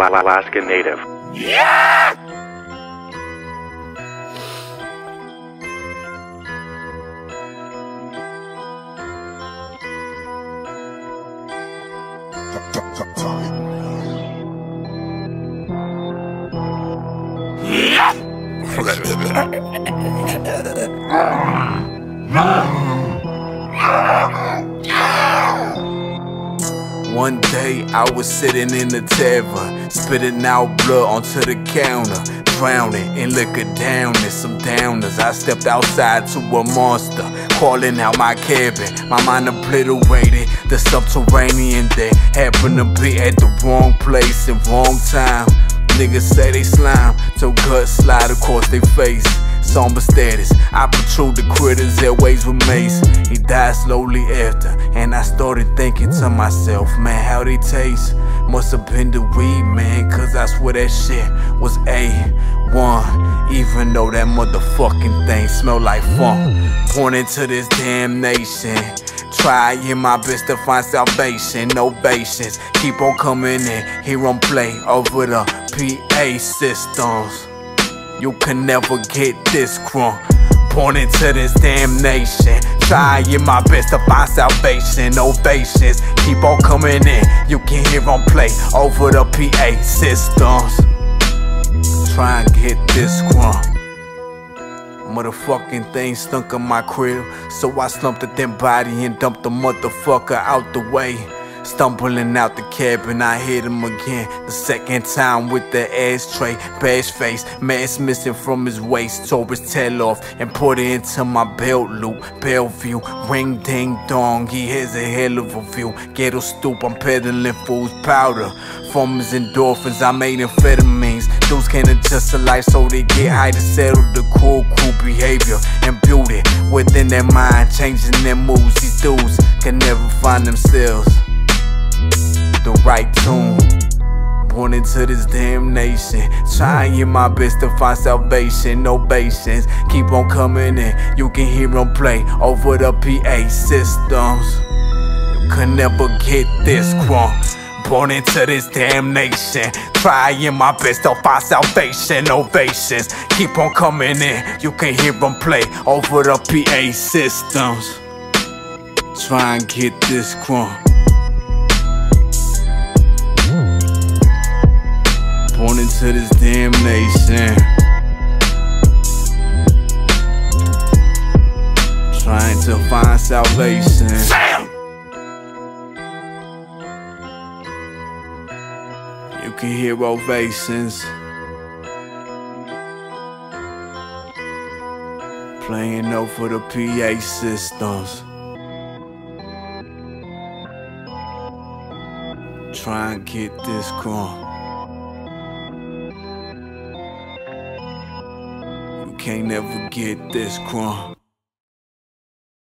Alaska Native. One day I was sitting in the tavern, spitting out blood onto the counter, drowning in liquor downers, some downers. I stepped outside to a monster, calling out my cabin. My mind obliterated the subterranean that happened to be at the wrong place and wrong time. Niggas say they slime, so guts slide across their face. Somber status, I patrol the critters that ways with mace. He died slowly after, and I started thinking to myself, man, how they taste? Must have been the weed, man, cause I swear that shit was A1. Even though that motherfucking thing smelled like funk. Pointing to this damnation. Trying my best to find salvation, no patience. Keep on coming in, here on play over the PA systems. You can never get this crunk. Born into this damnation. Trying my best to find salvation, Ovations. Keep on coming in, you can hear on play over the PA systems. Try and get this crunk. Motherfucking thing stunk in my crib. So I slumped the dead body and dumped the motherfucker out the way. Stumbling out the cabin, I hit him again. The second time with the ashtray, bash face, mask missing from his waist. Tore his tail off and put it into my belt loop. Bellevue, ring ding dong, he has a hell of a view. Ghetto stoop, I'm peddling fool's powder. From his endorphins, I made amphetamines. Dudes can't adjust to life, so they get high to settle the cool, cool behavior and beauty within their mind, changing their moods. These dudes can never find themselves the right tune. Born into this damnation, trying my best to find salvation, no patience. Keep on coming in, you can hear them play over the PA systems. You can never get this crunk. Born into this damnation, trying my best to find salvation, ovations. Keep on coming in, you can hear them play over the PA systems. Try and get this crunk. Into this damnation. Trying to find salvation. You can hear ovations. Playing over the PA systems. Try and get this crunk. Can't never get this crunk.